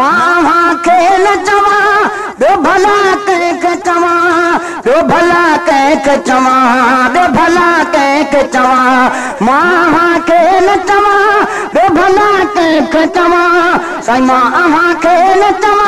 मां चवां भला कंहिंखे चवां भला कंहिंखे चवां भला कंहिंखे चवां मां चवां भला कंहिंखे चवां मां चवां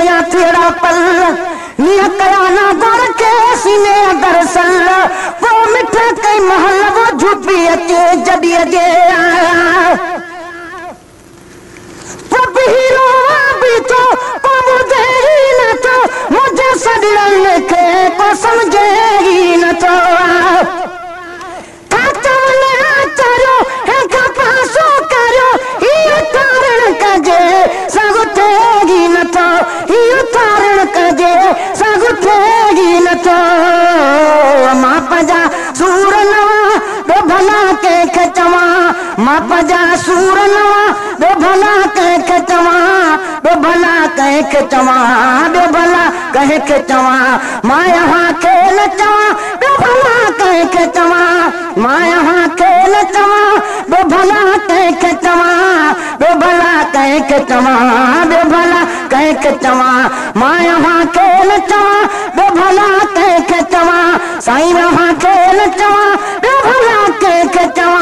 आया तेरा पल निया कराना दर के सीने दरअसल वो मिठे कई महल वो झुपी अचे जड़ी अगे तो मुझे सड़ल के को समझे मापा जा सूर नवा भला कह के चवा बे भला कह के चवा बे भला कह के चवा मां यहां खेल चवा बे भला कह के चवा मां यहां खेल चवा बे भला कह के चवा बे भला कह के चवा बे भला कह के चवा मां यहां खेल चवा बे भला कह के चवा साईं यहां खेल चवा बे भला कह के चवा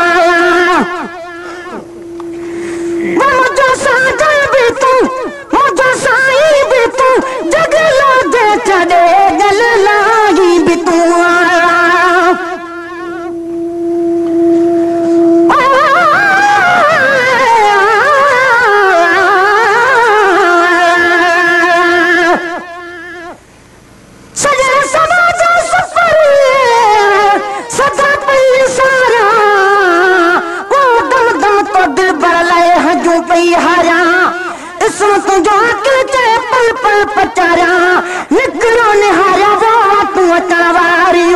से जो अकल चाहे पल पल पचारा निकलो निहारा वो तू अतवारी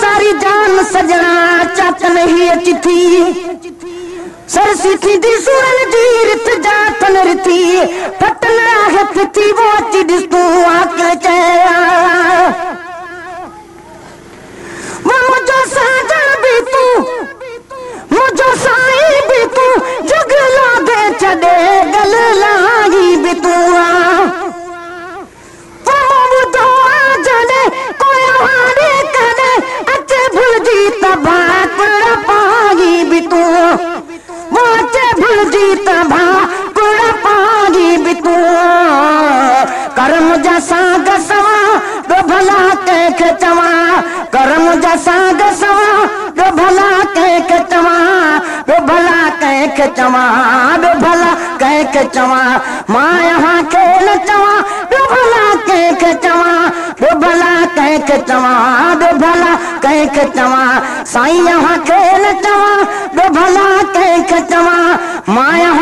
सारी जान सजना चत नहीं अची थी सर सीठी दी सुरल जी रित जा तन रिती फटना है पिती वो अच्छी दिस तू आके चेया वो मुझो साजा भी तू मुझो साई भी तू दे चवां चवां चवां साईं चवां कंहिंखे चवां माया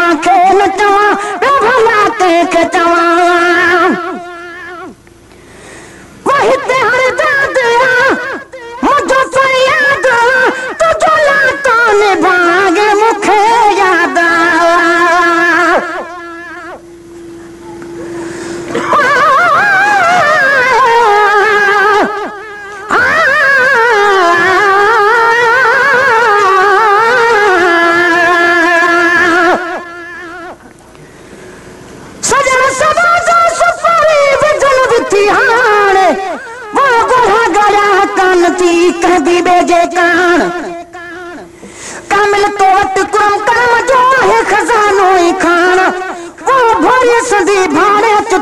जी कहदी बेजे कान कामिल तोट कुरम कर्म जो है खजानो ही खान वो भोरे सदी भाड़े तो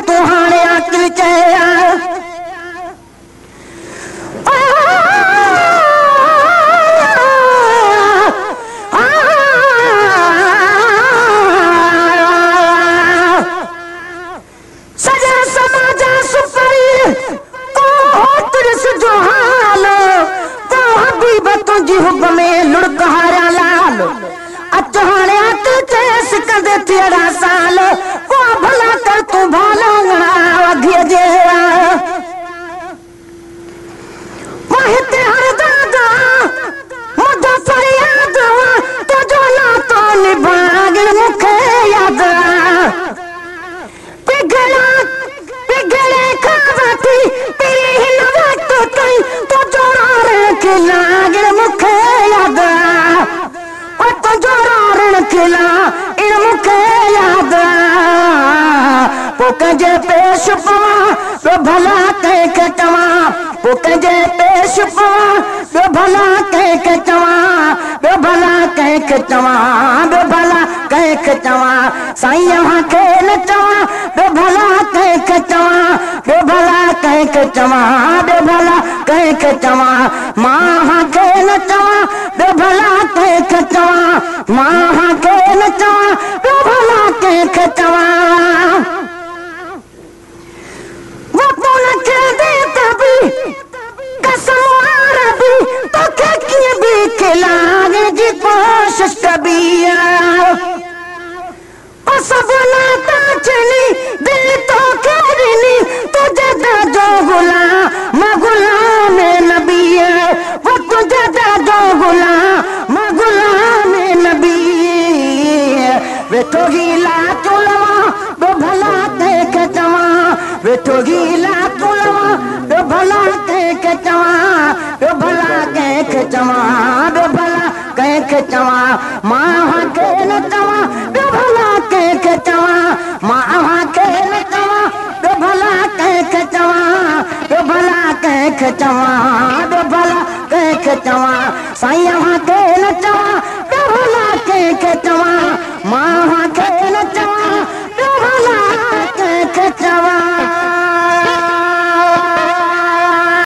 لالا पोकजे पेश पवा तो भला कहीं के चवा पोकजे पेश पवा तो भला कहीं के चवा तो भला कहीं के चवा तो भला कहीं के चवा साईं यहाँ के न चवा तो भला कहीं के चवा तो भला कहीं के चवा तो भला कहीं के चवा माँ हाँ के गुलाम जो गुलाम गुलामी بلا કે કે ચવા બે ભલા કે કે ચવા બે ભલા કે કે ચવા માહા કે નચવા બે ભલા કે કે ચવા માહા કે નચવા બે ભલા કે કે ચવા બે ભલા કે કે ચવા સાયા હા કે નચવા બે ભલા કે કે ચવા માહા કે નચવા બે ભલા કે કે ચવા